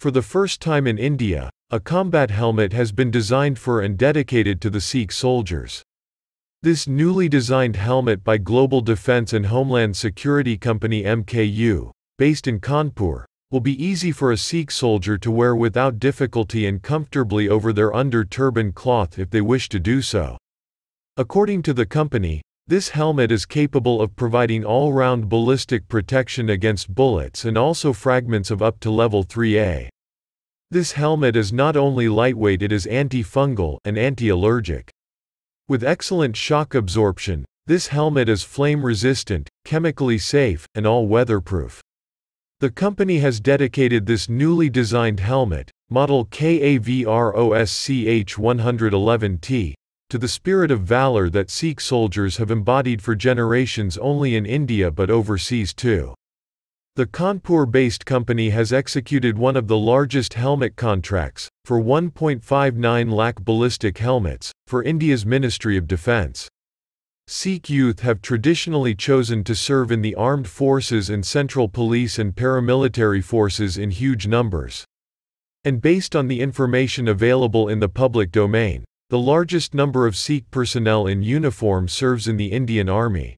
For the first time in India, a combat helmet has been designed for and dedicated to the Sikh soldiers. This newly designed helmet by global defense and homeland security company MKU, based in Kanpur, will be easy for a Sikh soldier to wear without difficulty and comfortably over their under turban cloth if they wish to do so. According to the company, this helmet is capable of providing all-round ballistic protection against bullets and also fragments of up to level 3A. This helmet is not only lightweight it is anti-fungal and anti-allergic. With excellent shock absorption, this helmet is flame-resistant, chemically safe, and all-weatherproof. The company has dedicated this newly designed helmet, model KAVROSCH 111T, to the spirit of valor that Sikh soldiers have embodied for generations only in India but overseas too. The Kanpur-based company has executed one of the largest helmet contracts, for 1.59 lakh ballistic helmets, for India's Ministry of Defence. Sikh youth have traditionally chosen to serve in the armed forces and central police and paramilitary forces in huge numbers. And based on the information available in the public domain, the largest number of Sikh personnel in uniform serves in the Indian Army.